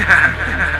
Ha ha ha ha.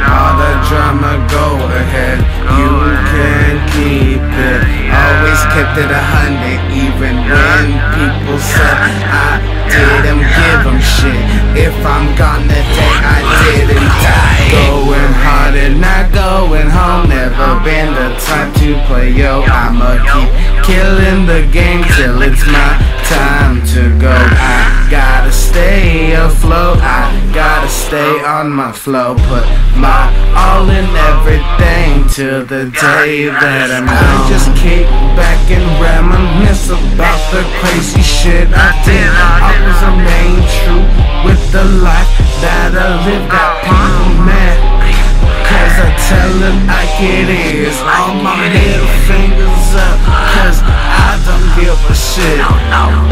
when people said I didn't give them shit. If I'm gone today, I didn't die. Going hard and not going home. Never been the type to play yo. I'ma keep killing the game till it's my time to go. I gotta stay afloat. I gotta stay on my flow. Put my all in everything till the day that I'm gone. I just kick back and reminisce about the crazy shit I did. I was a main true with the life that I lived. Got people mad. Cause I tell it like it is. All my middle fingers up. Cause I don't give a shit.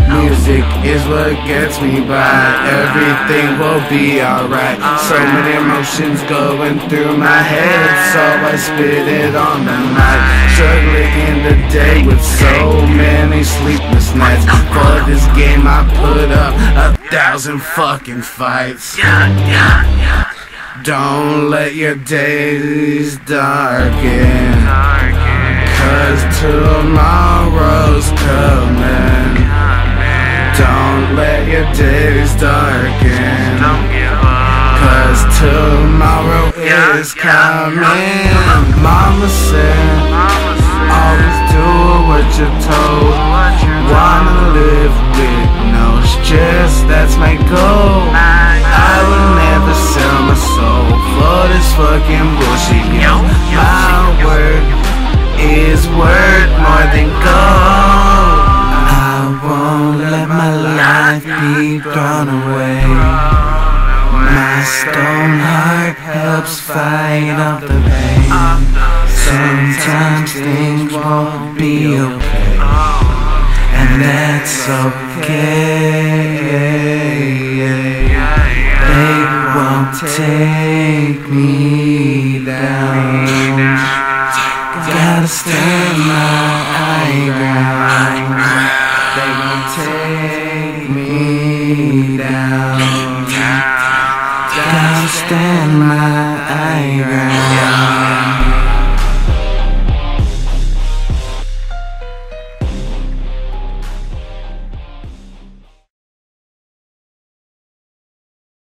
Music is what gets me by. Everything will be alright. So many emotions going through my head. So I spit it on the mic. Struggling in the day with so many sleepless nights. For this game, I put up a thousand fucking fights. Don't let your days darken. Cause tomorrow's coming. Don't let your days darken. Cause tomorrow is coming. Mama said, always do what you're told. Wanna live with no stress, that's my goal. I will never sell my soul for this fucking bullshit. Yo, my word is worth more than gold. Be thrown away. My stone heart helps fight off the pain. Sometimes things won't be okay, and that's okay. They won't take me down. Gotta stand my high can't stand my eyebrows.